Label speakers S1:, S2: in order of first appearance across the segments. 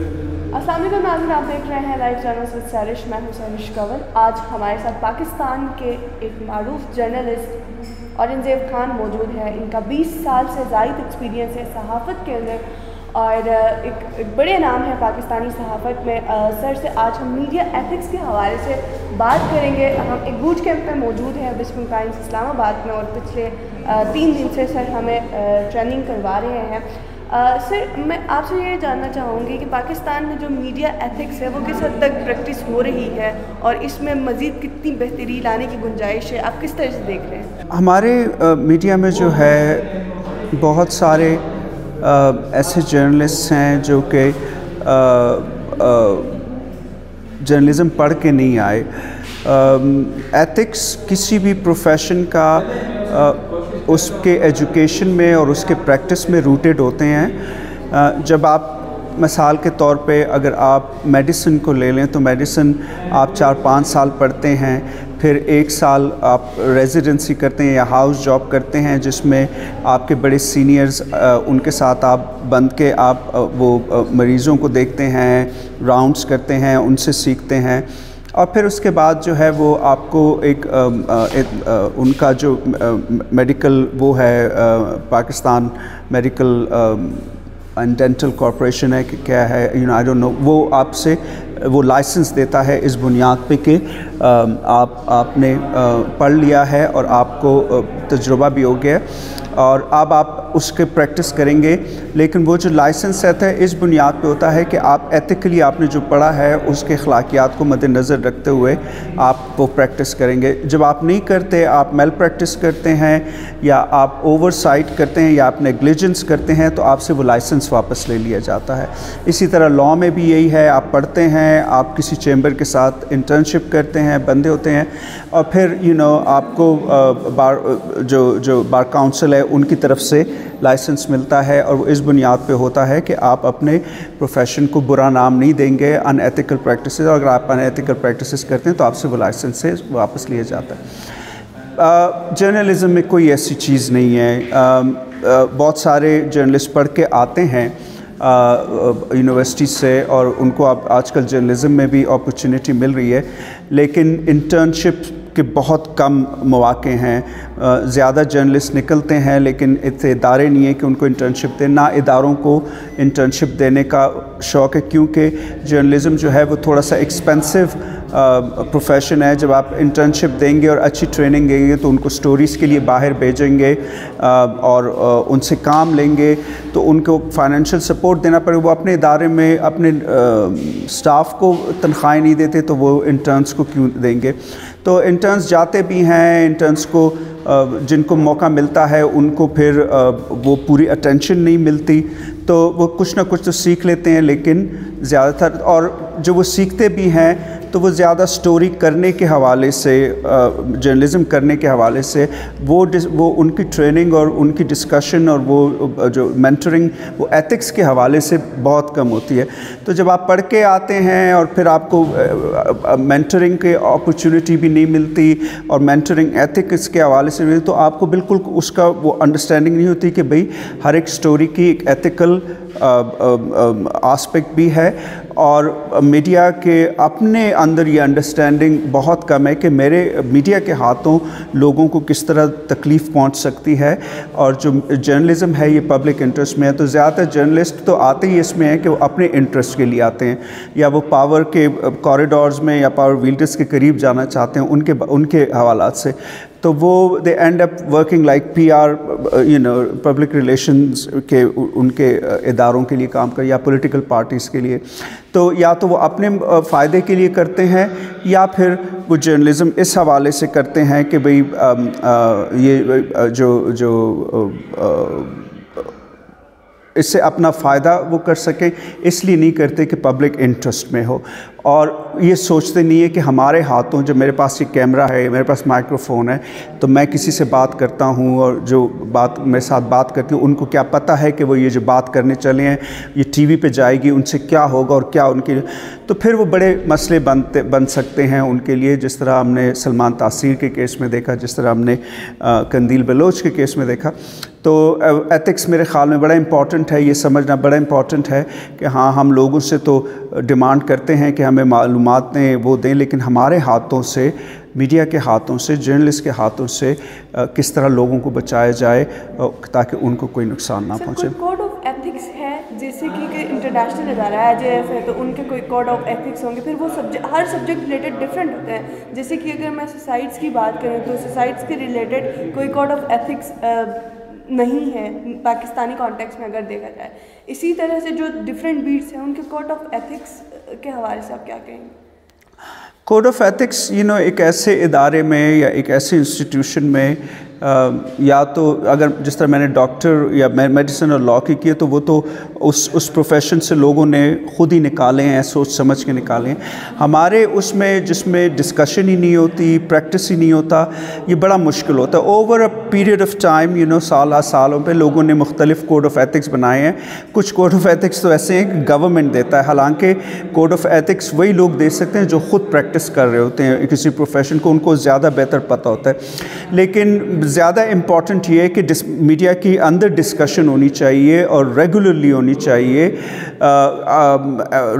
S1: असलम नाजन आप देख रहे हैं लाइव चैनल्स विद सैरिश मैं हूँ सैरिश कंवल आज हमारे साथ पाकिस्तान के एक मरूफ जर्नलिस्ट औरंगज़ेब खान मौजूद हैं। इनका 20 साल से ज़ायद एक्सपीरियंस है सहाफ़त के अंदर और एक, एक बड़े नाम है पाकिस्तानी सहाफ़त में। आ, सर से आज हम मीडिया एथिक्स के हवाले से बात करेंगे। हम एक बूट कैंप में मौजूद हैं बिस्मिल टाइम्स इस्लामाबाद में और पिछले आ, तीन दिन से सर हमें ट्रेनिंग करवा रहे हैं। सर मैं आपसे ये जानना चाहूँगी कि पाकिस्तान में जो मीडिया एथिक्स है वो किस हद तक प्रैक्टिस हो रही है और इसमें मज़ीद कितनी बेहतरी लाने की गुंजाइश है? आप किस तरह से देख रहे हैं?
S2: हमारे आ, मीडिया में जो है बहुत सारे आ, ऐसे जर्नलिस्ट हैं जो कि जर्नलिज़म पढ़ के नहीं आए। एथिक्स किसी भी प्रोफेशन का आ, उसके एजुकेशन में और उसके प्रैक्टिस में रूटेड होते हैं। जब आप मिसाल के तौर पे अगर आप मेडिसिन को ले लें तो मेडिसिन आप चार पाँच साल पढ़ते हैं, फिर एक साल आप रेजिडेंसी करते हैं या हाउस जॉब करते हैं, जिसमें आपके बड़े सीनियर्स उनके साथ आप बंद के आप वो मरीज़ों को देखते हैं राउंड्स करते हैं, उनसे सीखते हैं। और फिर उसके बाद जो है वो आपको एक, आ, एक आ, उनका जो मेडिकल वो है Pakistan medical and dental corporation है कि क्या है you know I don't know वो आपसे वो लाइसेंस देता है इस बुनियाद पे कि आप, आपने पढ़ लिया है और आपको तजुर्बा भी हो गया और अब आप उसके प्रैक्टिस करेंगे। लेकिन वो जो लाइसेंस रहता है, इस बुनियाद पे होता है कि आप एथिकली आपने जो पढ़ा है, उसके अखलाकियात को मद्दनज़र रखते हुए आप वो प्रैक्टिस करेंगे। जब आप नहीं करते, आप मेल प्रैक्टिस करते हैं या आप ओवर साइट करते हैं या आप नेग्लिजेंस करते हैं तो आपसे वो लाइसेंस वापस ले लिया जाता है। इसी तरह लॉ में भी यही है, आप पढ़ते हैं आप किसी चैम्बर के साथ इंटर्नशिप करते हैं बंदे होते हैं और फिर यू you नो know, आपको बार जो जो बार काउंसिल है उनकी तरफ़ से लाइसेंस मिलता है और वो इस बुनियाद पे होता है कि आप अपने प्रोफेशन को बुरा नाम नहीं देंगे अनएथिकल प्रैक्टिसेस और अगर आप अनएथिकल प्रैक्टिसेस करते हैं तो आपसे वो लाइसेंस से वापस लिया जाता है। जर्नलिज़म में कोई ऐसी चीज़ नहीं है। आ, बहुत सारे जर्नलिस्ट पढ़ के आते हैं यूनिवर्सिटी से और उनको आप आजकल जर्नलिज्म में भी अपॉर्चुनिटी मिल रही है। लेकिन इंटर्नशिप के बहुत कम मौाक़े हैं। ज़्यादा जर्नलिस्ट निकलते हैं, लेकिन इतने इदारे नहीं हैं कि उनको इंटर्नशिप दें। ना इदारों को इंटर्नशिप देने का शौक़ है, क्योंकि जर्नलिज़म जो है वो थोड़ा सा एक्सपेंसिव प्रोफेशन है। जब आप इंटर्नशिप देंगे और अच्छी ट्रेनिंग देंगे तो उनको स्टोरीज़ के लिए बाहर भेजेंगे और उनसे काम लेंगे तो उनको फाइनेंशियल सपोर्ट देना पड़ेगा वो अपने इदारे में अपने स्टाफ को तनख्वाहें नहीं देते तो वो इंटर्नस को क्यों देंगे? तो इंटर्न्स जाते भी हैं इंटर्न्स को जिनको मौका मिलता है, उनको फिर वो पूरी अटेंशन नहीं मिलती। तो वो कुछ ना कुछ तो सीख लेते हैं, लेकिन ज़्यादातर और जो वो सीखते भी हैं तो वो ज़्यादा स्टोरी करने के हवाले से जर्नलिज़म करने के हवाले से वो वो उनकी ट्रेनिंग और उनकी डिस्कशन और वो जो मेंटरिंग वो एथिक्स के हवाले से बहुत कम होती है। तो जब आप पढ़ के आते हैं और फिर आपको मेंटरिंग के अपॉर्चुनिटी भी नहीं मिलती और मेंटरिंग एथिक्स के हवाले से मिलती तो आपको बिल्कुल उसका वो अंडरस्टैंडिंग नहीं होती कि भाई हर एक स्टोरी की एक एथिकल आस्पेक्ट भी है। और मीडिया के अपने अंदर ये अंडरस्टैंडिंग बहुत कम है कि मेरे, मीडिया के हाथों लोगों को किस तरह तकलीफ़ पहुँच सकती है। और जो जर्नलिज़म है ये पब्लिक इंटरेस्ट में है तो ज़्यादातर जर्नलिस्ट तो आते ही इसमें हैं कि वो अपने इंटरेस्ट के लिए आते हैं। या वो पावर के कॉरिडोर्स में या पावर व्हील्डर्स के करीब जाना चाहते हैं उनके उनके हवालात से। तो वो they end up working like P R you know public relations के उनके इदारों के लिए काम कर, या पॉलिटिकल पार्टीज़ के लिए। तो या तो वो अपने फ़ायदे के लिए करते हैं, या फिर वो जर्नलिज़म इस हवाले से करते हैं कि भाई ये जो जो इससे अपना फ़ायदा वो कर सकें, इसलिए नहीं करते कि पब्लिक इंटरेस्ट में हो। और ये सोचते नहीं है कि हमारे हाथों, जब मेरे पास ये कैमरा है, मेरे पास माइक्रोफोन है तो मैं किसी से बात करता हूँ और जो बात, मेरे साथ बात करती हूँ, उनको क्या पता है कि वो ये जो बात करने चले हैं, ये टीवी पे जाएगी, उनसे क्या होगा और क्या उनके तो फिर वो बड़े मसले बनते, बन सकते हैं उनके लिए, जिस तरह हमने सलमान तासीर के केस में देखा, जिस तरह हमने कंदील बलोच के केस में देखा। तो एथिक्स मेरे ख़्याल में बड़ा इंपॉर्टेंट है, ये समझना बड़ा इंपॉर्टेंट है कि हाँ हम लोगों से तो डिमांड करते हैं कि हमें मालूम दें वो दें लेकिन हमारे हाथों से मीडिया के हाथों से जर्नलिस्ट के हाथों से आ, किस तरह लोगों को बचाया जाए ताकि उनको कोई नुकसान ना पहुँचे।
S1: कोड ऑफ़ एथिक्स है जैसे कि इंटरनेशनल इदारा है जे है तो उनके कोई कोड ऑफ़ एथिक्स होंगे फिर वो सब्जेक्ट हर सब्जेक्ट रिलेटेड डिफरेंट होते हैं। जैसे कि अगर मैं सुसाइड्स की बात करें तो सोसाइट्स के रिलेटेड कोई कोड ऑफ़ एथिक्स नहीं है, पाकिस्तानी कॉन्टेक्स्ट में अगर देखा जाए। इसी तरह से जो डिफरेंट बीट्स हैं, उनके कोड ऑफ़ एथिक्स के हवाले से आप क्या कहेंगे?
S2: Code of ethics you know एक ऐसे इदारे में या एक ऐसे इंस्टीट्यूशन में या तो अगर जिस तरह मैंने डॉक्टर या मेडिसिन और लॉ की किए तो वो तो उस उस प्रोफेशन से लोगों ने ख़ुद ही निकाले हैं सोच समझ के निकाले हैं। हमारे उसमें जिसमें डिस्कशन ही नहीं होती प्रैक्टिस ही नहीं होता, ये बड़ा मुश्किल होता है। Over a period of time you know साल सालों पे लोगों ने मुख्तलिफ़ कोड ऑफ़ एथिक्स बनाए हैं। कुछ कोड ऑफ़ एथिक्स तो ऐसे हैं कि गवर्नमेंट देता है, हालाँकि कोड ऑफ़ एथिक्स वही लोग दे सकते हैं जो ख़ुद प्रैक्टिस कर रहे होते हैं किसी प्रोफेशन को, उनको ज़्यादा बेहतर पता होता है। लेकिन ज़्यादा इंपॉर्टेंट ये है कि मीडिया की अंदर डिस्कशन होनी चाहिए और रेगुलरली होनी चाहिए।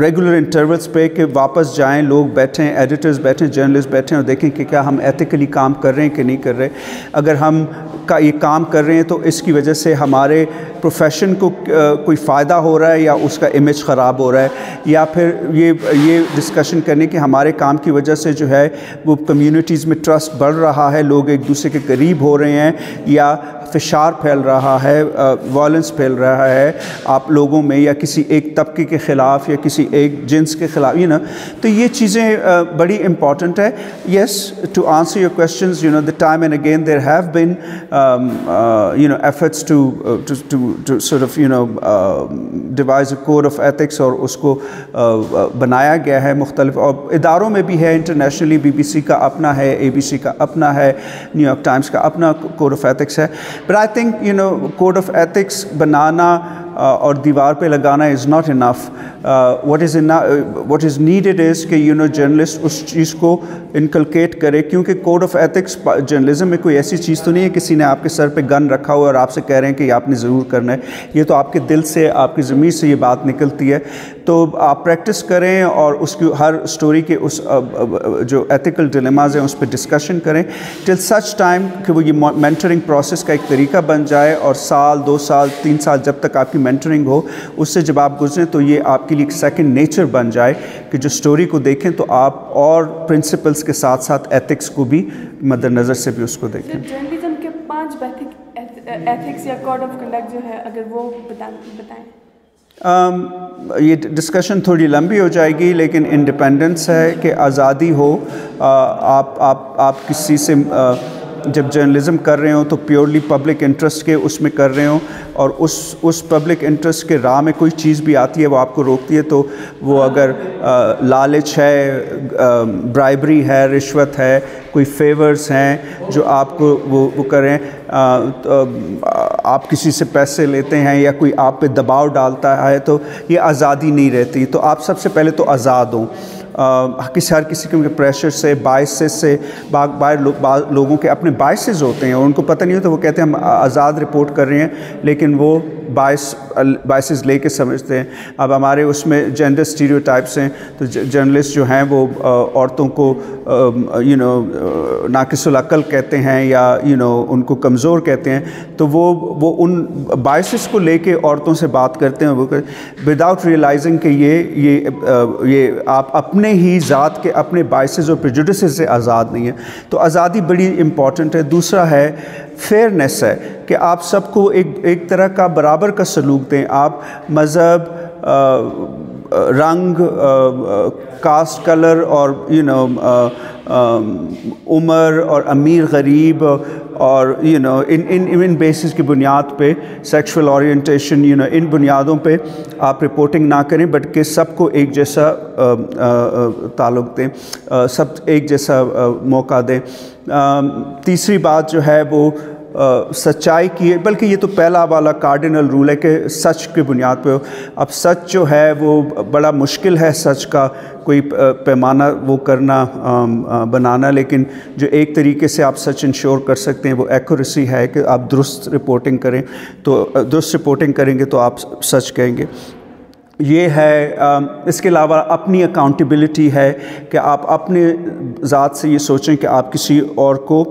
S2: रेगुलर इंटरवल्स पे कि वापस जाएँ, लोग बैठें एडिटर्स बैठें जर्नलिस्ट बैठें और देखें कि क्या हम एथिकली काम कर रहे हैं कि नहीं कर रहे अगर हम का ये काम कर रहे हैं तो इसकी वजह से हमारे प्रोफेशन को कोई फ़ायदा हो रहा है या उसका इमेज ख़राब हो रहा है। या फिर ये ये डिस्कशन करने कि हमारे काम की वजह से जो है वो कम्युनिटीज़ में ट्रस्ट बढ़ रहा है, लोग एक दूसरे के करीब हो रहे हैं या फ़िशार फैल रहा है वायलेंस फैल रहा है आप लोगों में या किसी एक तबके के ख़िलाफ़ या किसी एक जिन्स के ख़िलाफ़ यू नो तो ये चीज़ें बड़ी इंपॉर्टेंट है। Yes to answer your question you know the time and again there have been you know efforts to to devise a code of ethics और उसको uh, बनाया गया है मुख्तलिफ़ और इदारों में भी है इंटरनेशनली बी सी का अपना है ए बी सी का अपना है न्यूयॉर्क टाइम्स का अपना कोड ऑफ़ एथिक्स है। But I think, you know, code of ethics, banana uh, or diwar pe lagana is not enough. What is what is needed is कि you know journalist उस चीज़ को inculcate करे, क्योंकि code of ethics journalism में कोई ऐसी चीज़ तो नहीं है, किसी ने आपके सर पे गन रखा हुआ और आपसे कह रहे हैं कि आपने ज़रूर करना है। ये तो आपके दिल से, आपकी ज़मीर से ये बात निकलती है। तो आप प्रैक्टिस करें और उसकी, हर स्टोरी के उस जो एथिकल डिलेमाज हैं, उस पर डिस्कशन करें। टिल सच टाइम कि वो ये मेंटरिंग प्रोसेस का एक तरीका बन जाए और साल, दो साल, तीन साल जब तक आपकी मेंटरिंग हो, उससे जब आप गुजरें तो ये आपके लिए एक सेकंड नेचर बन जाए कि जो स्टोरी को देखें तो आप और प्रिंसिपल्स के साथ साथ एथिक्स को भी मद्दनज़र से भी उसको देखें।
S1: जर्नलिज्म के पाँच एथिक्स या कोड ऑफ़ कंडक्ट जो है अगर वो बताएँ।
S2: Um, ये डिस्कशन थोड़ी लंबी हो जाएगी लेकिन इंडिपेंडेंस है कि आज़ादी हो uh, आप आप आप किसी से uh, जब जर्नलिज़म कर रहे हो तो प्योरली पब्लिक इंटरेस्ट के उसमें कर रहे हो और उस उस पब्लिक इंटरेस्ट के राह में कोई चीज़ भी आती है वो आपको रोकती है तो वो अगर आ, लालच है ब्राइबरी है रिश्वत है कोई फेवर्स हैं जो आपको वो वो करें आ, तो आप किसी से पैसे लेते हैं या कोई आप पे दबाव डालता है तो ये आज़ादी नहीं रहती। तो आप सबसे पहले तो आज़ाद हों। किसी हर किसी के प्रेशर से बाइसेस से बाग बाहर लो, बा, लोगों के अपने बाइसेस होते हैं और उनको पता नहीं होता वो कहते हैं हम आज़ाद रिपोर्ट कर रहे हैं। लेकिन वो बाइस बाइसेस ले समझते हैं। अब हमारे उसमें जेंडर स्टीरियोटाइप्स हैं तो जर्नलिस्ट जो हैं वो औरतों को यू नो नाकिसुल कहते हैं या यू नो उनको कमज़ोर कहते हैं तो वो वो उन बाइसेस को लेके औरतों से बात करते हैं। वो विदाउट रियलाइजिंग कि ये ये ये आप अपने ही ज़ात के अपने बाइसेस और प्रिजुडिस से आज़ाद नहीं है। तो आज़ादी बड़ी इंपॉर्टेंट है। दूसरा है फेयरनेस है कि आप सबको एक एक तरह का बराबर का सलूक दें। आप मज़हब रंग कास्ट कलर और यू नो उम्र और अमीर, गरीब और यू नो इन इन इन बेसिस की बुनियाद पे सेक्सुअल ओरिएंटेशन यू नो इन बुनियादों पे आप रिपोर्टिंग ना करें बट के सबको एक जैसा ताल्लुक दें सब एक जैसा मौका दें तीसरी बात जो है वो सच्चाई की है, बल्कि ये तो पहला वाला कार्डिनल रूल है कि सच की बुनियाद पे अब सच जो है, वो बड़ा मुश्किल है सच का कोई पैमाना वो करना बनाना, लेकिन जो एक तरीके से आप सच इंश्योर कर सकते हैं, वो एक्यूरेसी है कि आप दुरुस्त रिपोर्टिंग करें। तो दुरुस्त रिपोर्टिंग करेंगे तो आप सच कहेंगे। ये है इसके अलावा अपनी अकाउंटेबिलिटी है कि आप अपने ज़ात से ये सोचें कि आप किसी और को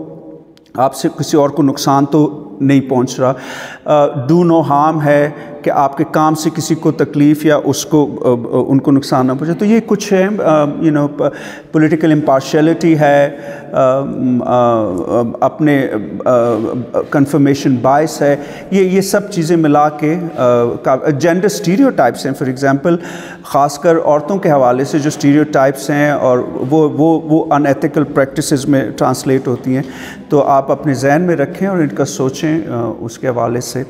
S2: आपसे किसी और को नुकसान तो नहीं पहुँच रहा। डू नो हार्म है। कि आपके काम से किसी को तकलीफ़ या उसको उनको नुकसान ना पहुँचे। तो ये कुछ है यू नो पॉलिटिकल इम्पार्शलिटी है अपने कंफर्मेशन बायस है। ये ये सब चीज़ें मिला के जेंडर स्टीरियो टाइप्स हैं फॉर एग्ज़ाम्पल ख़ासकर औरतों के हवाले से जो स्टीरियो टाइप्स हैं और वो वो वो अनएथिकल प्रैक्टिस में ट्रांसलेट होती हैं। तो आप अपने जहन में रखें और इनका सोचें उसके हवाले से।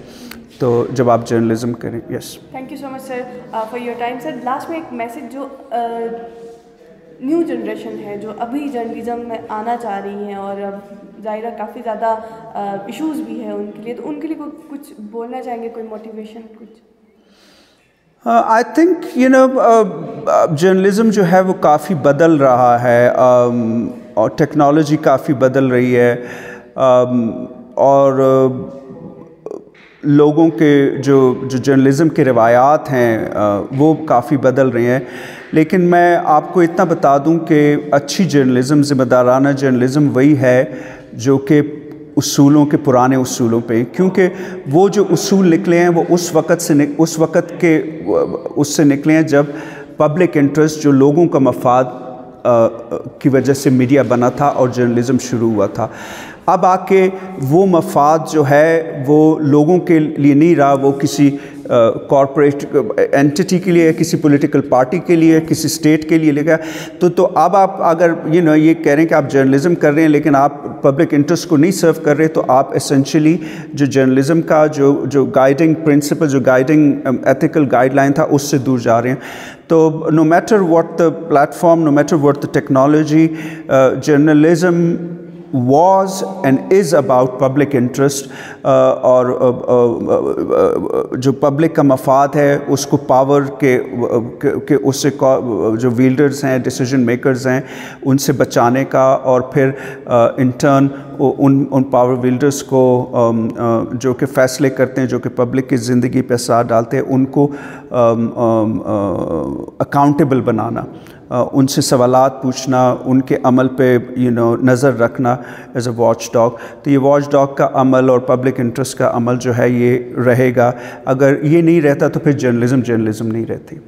S2: तो जब आप जर्नलिज्म करें yes
S1: thank you so much sir for your time sir last में एक मैसेज जो न्यू uh, जनरेशन है जो अभी जर्नलिज्म में आना चाह रही हैं और ज़ाहिर काफ़ी ज़्यादा इश्यूज़ uh, भी है उनके लिए तो उनके लिए कुछ बोलना चाहेंगे कोई मोटिवेशन कुछ?
S2: I think you know journalism जो है वो काफ़ी बदल रहा है um, और टेक्नोलॉजी काफ़ी बदल रही है um, और uh, लोगों के जो जो जर्नलिज़म के रवायात हैं वो काफ़ी बदल रहे हैं। लेकिन मैं आपको इतना बता दूँ कि अच्छी जर्नलिज़म ज़िम्मेदाराना जर्नलिज़म वही है जो कि उसूलों के, पुराने उसूलों पे क्योंकि वो जो उसूल निकले हैं, वो उस वक़्त से उस वक़्त के उससे निकले हैं जब पब्लिक इंटरेस्ट जो लोगों का मफाद की वजह से मीडिया बना था और जर्नलिज़म शुरू हुआ था। अब आके वो मफाद जो है, वो लोगों के लिए नहीं रहा, वो किसी कॉरपोरेट एंटिटी के लिए, किसी पॉलिटिकल पार्टी के लिए, किसी स्टेट के लिए लेगा तो तो अब आप अगर यू नो ये कह रहे हैं कि आप जर्नलिज्म कर रहे हैं, लेकिन आप पब्लिक इंटरेस्ट को नहीं सर्व कर रहे तो आप एसेंशली जो जर्नलिज्म का जो जो गाइडिंग प्रिंसिपल जो गाइडिंग एथिकल गाइडलाइन था, उससे दूर जा रहे हैं। तो no matter what the platform no matter what the technology journalism was and is about public interest uh, और uh, uh, जो पब्लिक का मफाद है उसको पावर के, के, उससे जो वील्डर्स हैं डिसीज़न मेकर्स हैं उनसे बचाने का और फिर इन टर्न उन उन पावर विल्डर्स को जो कि फ़ैसले करते हैं जो कि पब्लिक की ज़िंदगी पर असर डालते हैं उनको अकाउंटेबल बनाना। उनसे सवाल पूछना, उनके अमल पे यू नो नज़र रखना एज अ वॉच डॉग तो ये वॉच डॉग का अमल और पब्लिक इंटरेस्ट का अमल जो है, ये रहेगा। अगर ये नहीं रहता तो फिर जर्नलिज़म जर्नलिज़्म नहीं रहती।